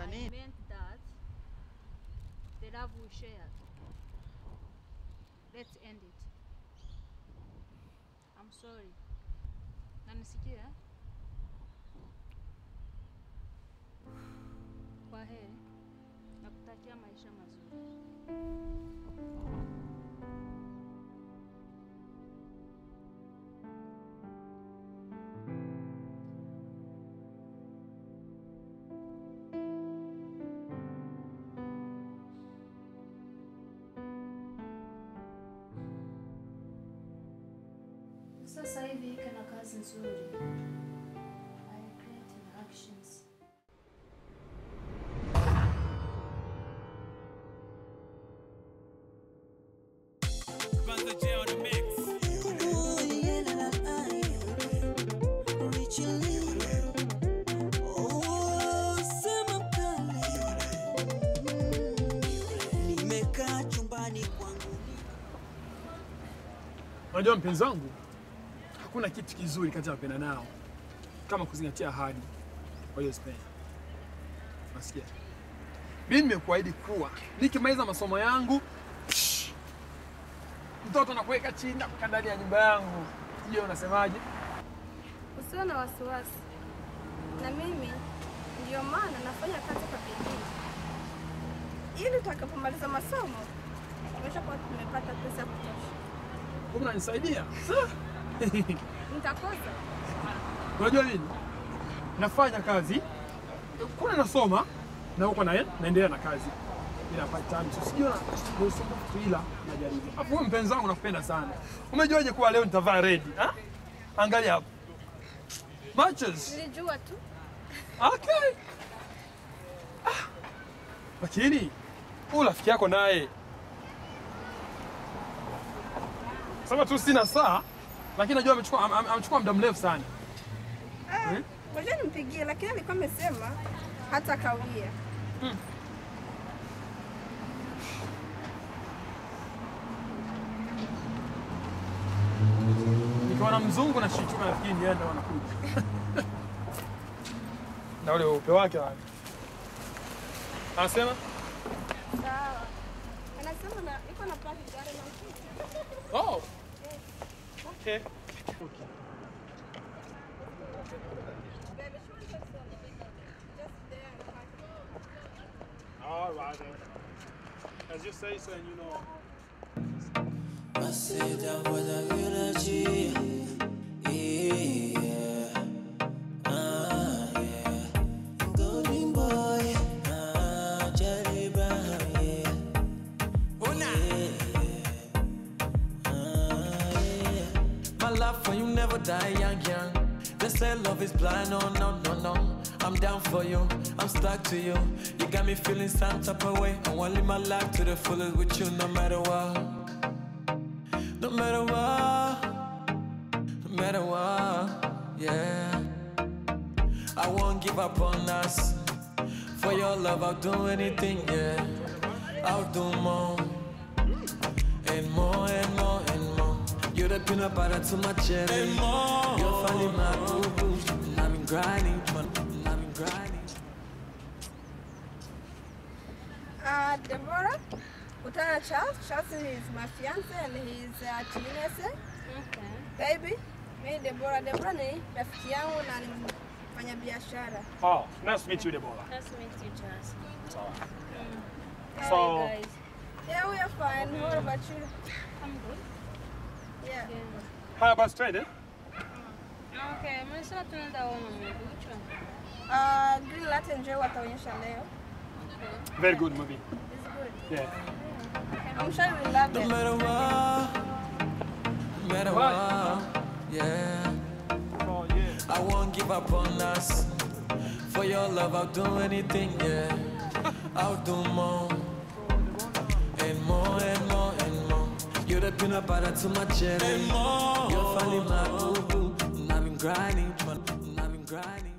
I that the love. Let's end it. I'm sorry. Nanisikia? Kwa heri. Nakutakia maisha mazuri. Sasa hivi iko na kazi nzuri. Unajua mpenzi wangu, hakuna kitu kizuri kati ya wapenda nao kama kuzingatia ahadi waliozipenda. Nasikia mimi nimekuahidi kuwa nikimaliza masomo yangu psh, mtoto nakuweka chini na kukaa ndani ya nyumba yangu. Sijui unasemaje? Usiwe na wasiwasi, na mimi ndiyo maana nafanya kazi kwa bidii ili tutakapomaliza masomo tumeshakuwa tumepata pesa ya kutosha. Kumbe unanisaidia. Nitakosa Unajua nini? Nafanya kazi, kuna nasoma na huko na naendelea na kazi. Time. So sijui na usumbufu ila najaribu. Hapo wewe mpenzi wangu nakupenda sana. Umejuaje kuwa leo nitavaa red? Ha? Angalia hapo. Matches. nilijua tu. Okay. Ah. Lakini huyu rafiki yako naye sema tu sina saa, lakini najua amechukua am- am- amechukua muda mrefu sana. Ah, Ngoja nimpigie, lakini alikuwa amesema hata kawia. Nikiona mzungu na shichuma nafikiri ndiye ndo wanakuja. na ule upe wake wale. Anasema, Sawa. Anasema na iko na paki gari na. "Oh. Park. All right. then. As you say so you know. Die young, young. They say love is blind, no, no, no, no. I'm down for you, I'm stuck to you. You got me feeling some type of way. I wanna live my life to the fullest with you, no matter what. No matter what, no matter what, yeah. I won't give up on us. For your love, I'll do anything, yeah. I'll do more You're the peanut butter to my jelly. Hey, mom. You're finally my boo boo. I'm I've been grinding, I've been grinding. Uh, Deborah, kutana Charles. Charles is my fiance and he's uh, Chinese. Okay. Baby, me Deborah. Deborah ni rafiki yangu na ni mfanya biashara. Oh, nice to meet you, Deborah. Nice to meet you, Charles. So, yeah. mm. So- are you guys? Yeah, we are fine. What about you? I'm good. Yeah. How about straight, eh? Okay, mlisema tunaenda ona movie. Which one? Uh, Green Latin Joy wataonyesha leo. Very good movie. It's good. Yeah. I'm sure you will love No it. matter what, no matter what, yeah. Oh, yeah. I won't give up on us. For your love, I'll do anything, yeah. I'll do more and more and more. You're the peanut butter to my jelly. And more. You're finally my boo boo. And I've been grinding. And I've been grinding.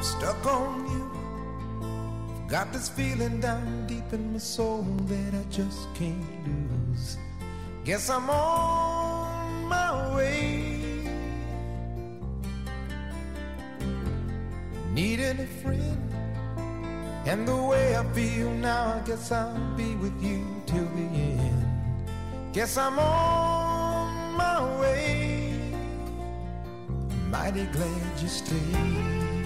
stuck on you. Got this feeling down deep in my soul that I just can't lose. Guess I'm on my way. Needing a friend. And the way I feel now, I guess I'll be with you till the end. Guess I'm on my way. Mighty glad you stayed.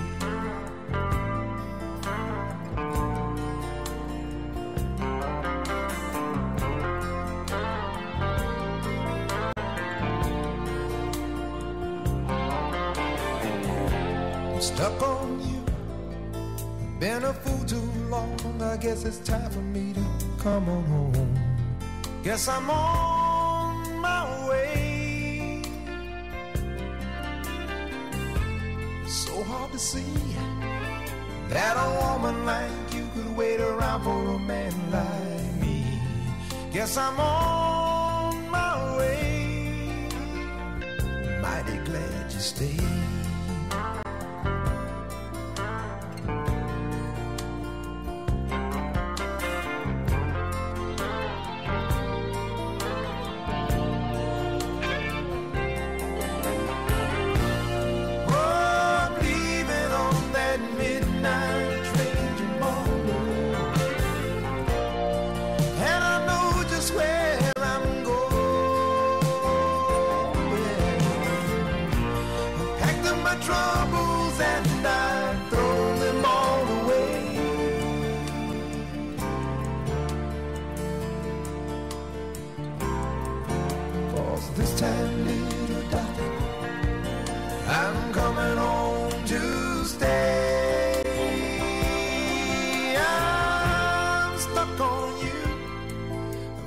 Come on home. Guess I'm on my way. So hard to see that a woman like you could wait around for a man like me. Guess I'm on my way. Mighty glad you stayed.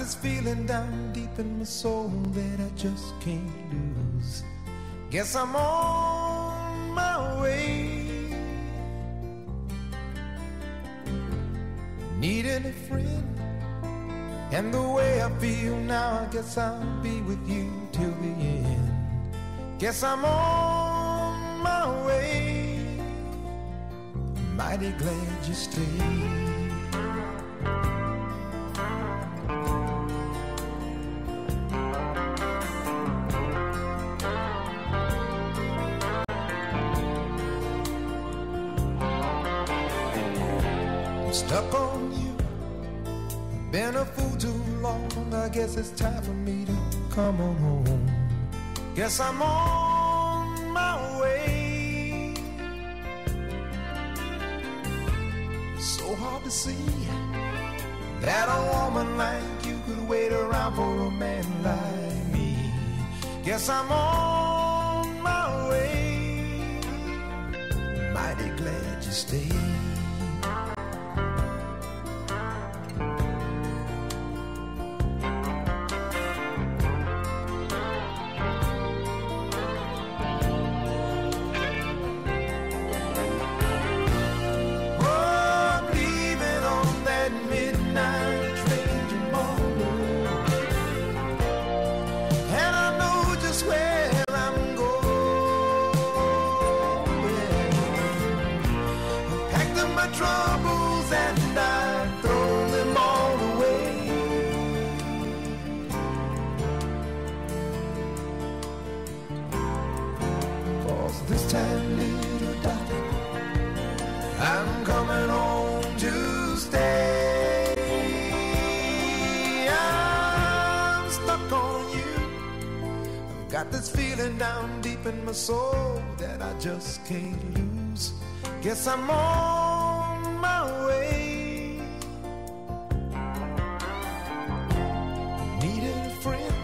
This feeling down deep in my soul that I just can't lose. Guess I'm on my way. Needing a friend. And the way I feel now, I guess I'll be with you till the end. Guess I'm on my way. Mighty glad you stayed. Stuck on you. Been a fool too long. I guess it's time for me to come on home. Guess I'm on my way. So hard to see that a woman like you could wait around for a man like me. Guess I'm on my way. Mighty glad you stayed. this time, little darling. I'm coming home to stay. I'm stuck on you. I've got this feeling down deep in my soul that I just can't lose. Guess I'm on my way. Needed a friend,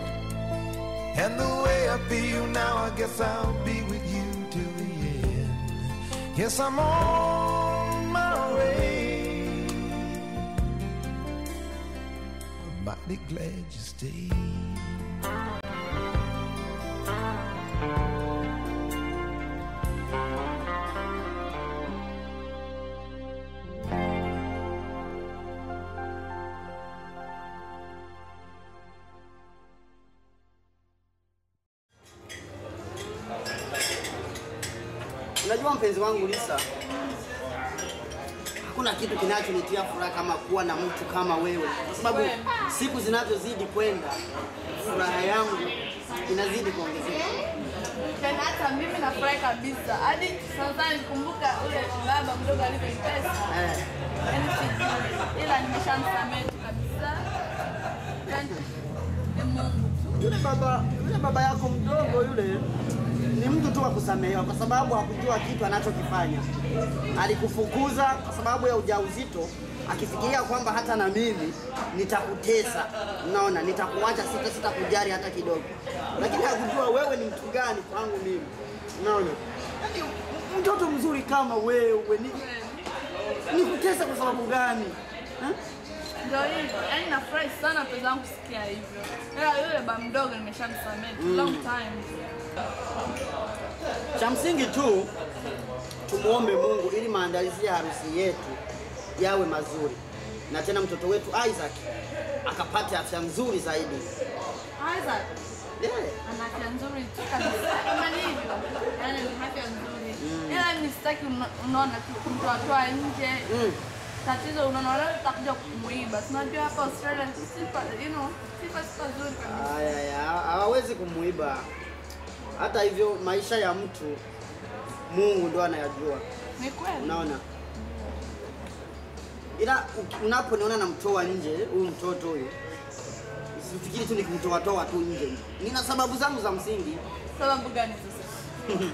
and the way I feel now, I guess I'll. Yes, I'm on my way. I'm mighty glad you stayed. Wangu Lisa, hakuna kitu kinachonitia furaha kama kuwa na mtu kama wewe, kwa sababu siku zinazozidi kwenda furaha yangu inazidi kuongezeka. Tena hata mimi nafurahi kabisa. Hadi sasa nikumbuka ule baba mdogo alivyonipesa, Eh, Yaani. Ila nimeshamsamehe tu kabisa. Yaani yule baba yule baba yako mdogo yule ni mtu tu wa kusamehewa, kwa sababu hakujua kitu anachokifanya. Alikufukuza kwa sababu ya ujauzito, akifikiria kwamba hata na mimi nitakutesa, unaona, nitakuacha, sita sitakujali hata kidogo, lakini hakujua wewe ni mtu gani kwangu mimi, unaona. Yaani, mtoto mzuri kama wewe ni nikutesa kwa sababu gani eh? Ndio hivyo. Yaani nafurahi sana pesa yangu sikia hivyo. Ila yule ba mdogo nimeshamsamehe tu long time. Cha msingi tu tumuombe Mungu ili maandalizi ya harusi yetu yawe mazuri, na tena mtoto wetu Isaac akapate afya nzuri zaidi. Isaac Yeah. ana afya nzuri tu kabisa. Kama ni hivyo. Yaani ni afya nzuri. Ila mimi sitaki unaona tu kumtoatoa nje. Mm. Tatizo unaona utakuja kumuiba. Tunajua hapa Australia sifa, you know, sifa sifa nzuri kabisa. Hawawezi kumuiba. Hata hivyo maisha ya mtu Mungu ndo anayajua, Ni kweli. unaona. Ila unaponiona namtoa nje huyu mtoto huyu, usifikiri tu nikimtoatoa tu nje, nina sababu zangu za msingi. Sababu gani sasa?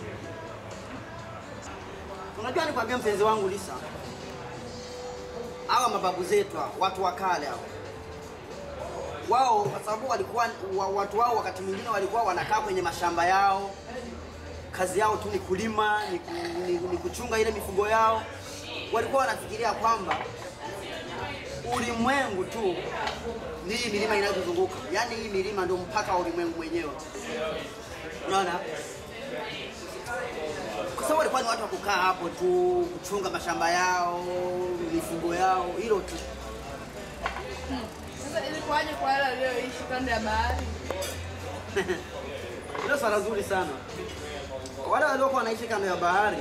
Unajua nikwambia mpenzi wangu Lisa, hawa mababu zetu watu wa kale hao, wao kwa sababu walikuwa wa, watu wao wakati mwingine walikuwa wanakaa kwenye mashamba yao, kazi yao tu ni kulima, ni, ni, ni kuchunga ile mifugo yao. Walikuwa wanafikiria kwamba ulimwengu tu ni hii milima inayotuzunguka, yaani hii milima ndio mpaka wa ulimwengu mwenyewe. Unaona? Ni watu wakukaa hapo tu kuchunga mashamba yao mifugo yao hilo tu. Sasa ilikuwaje kwa wale walioishi kando ya bahari? hilo swala zuri sana. Wale waliokuwa wanaishi kando ya bahari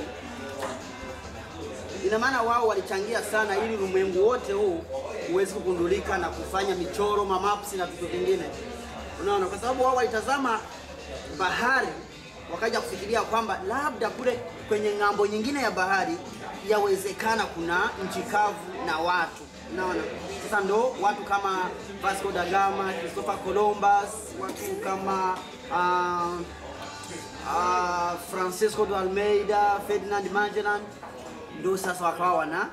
ina maana wao walichangia sana ili ulimwengu wote huu uweze kugundulika na kufanya michoro mamapsi na vitu vingine. Unaona kwa sababu wao walitazama bahari wakaja kufikiria kwamba labda kule kwenye ng'ambo nyingine ya bahari yawezekana kuna nchi kavu na watu. Naona sasa ndo watu kama Vasco da Gama, Christopher Columbus, watu kama uh, uh, Francisco de Almeida, Ferdinand Magellan. Ndo sasa wakawa wana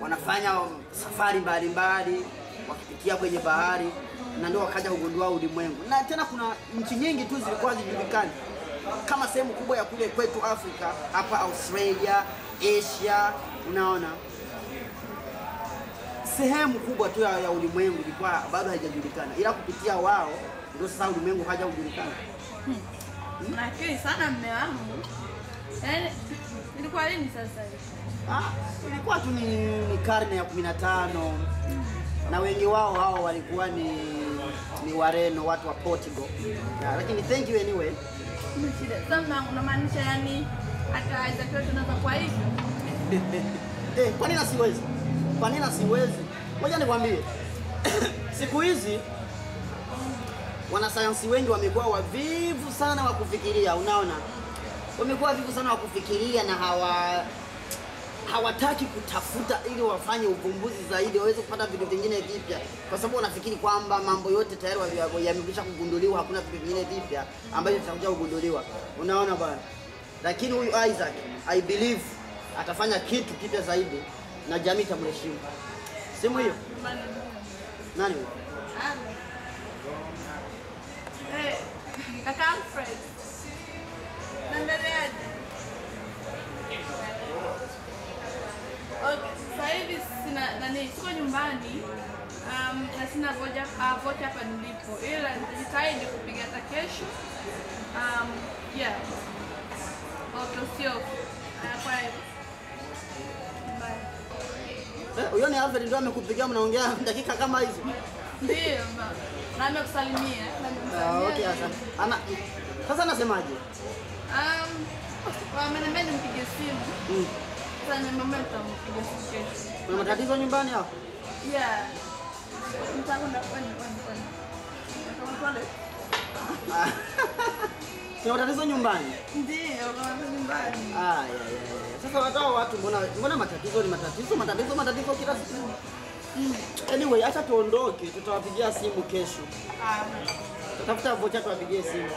wanafanya safari mbalimbali wakipitia kwenye bahari na ndio wakaja kugundua ulimwengu. Na tena kuna nchi nyingi tu zilikuwa hazijulikani kama sehemu kubwa ya kule kwetu Afrika, hapa Australia, Asia, unaona sehemu kubwa tu ya, ya ulimwengu ilikuwa bado haijajulikana, ila kupitia wao ndio sasa ulimwengu haja kujulikana. lakini sana mme wangu. Yaani ilikuwa lini sasa? Ah, ilikuwa tu ni, ni karne ya 15 na wengi wao hao walikuwa ni ni Wareno, watu wa Portugal. Yeah, lakini thank you anyway. Ni shida. Wangu unamaanisha yani hata Isaac tunaweza kwa hivyo? Eh, kwa nini siwezi? Kwa nini siwezi? Ngoja nikwambie. Siku hizi wanasayansi wengi wamekuwa wavivu sana wa kufikiria, unaona? Wamekuwa wavivu sana wa kufikiria na hawa hawataki kutafuta ili wafanye uvumbuzi zaidi waweze kupata vitu vingine vipya, kwa sababu wanafikiri kwamba mambo yote tayari yamekwisha kugunduliwa, hakuna vitu vingine vipya ambavyo vitakuja kugunduliwa. Unaona bwana, lakini huyu Isaac I believe atafanya kitu kipya zaidi na jamii itamheshimu. Simu hiyo nani huyo? Eh, kaka Alfred. Naendeleaje? Okay, sasa hivi sina nani, siko nyumbani um, na sina voja uh, vocha hapa nilipo, ila nitajitahidi kupiga hata kesho. Um, yeah. Okay, sio. Uh. Eh, Huyo ni Alfred ndio amekupigia mnaongea dakika kama hizo. Ndio, na amekusalimia. Ah, okay, sasa. Ana sasa anasemaje? Um, wameniambia nimpigie simu. Mm. Sasa nimeamua nitampiga simu. Kuna matatizo nyumbani hapo? Yeah. Nitakwenda kwani kwani kwani. Pale. Kuna matatizo nyumbani? Ndio, kama nyumbani. Ah, yeah, yeah. Sasa watao watu mbona mbona matatizo ni matatizo matatizo matatizo kila siku. Anyway, acha tuondoke, tutawapigia simu kesho. Ah, Tutafuta vocha tuwapigie simu.